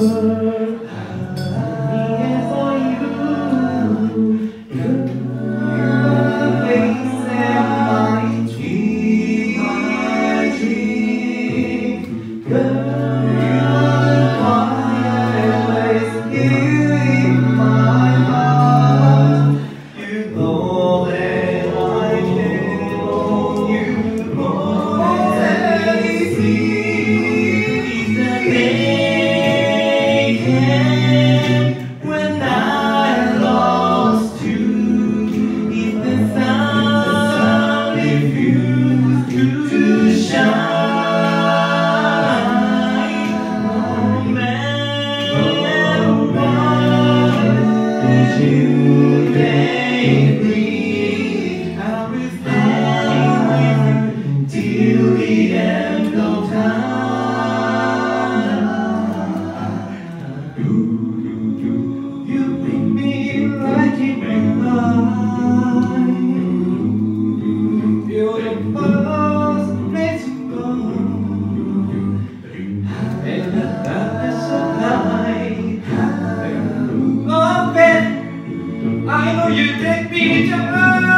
Lord. All the love behind my face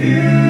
you.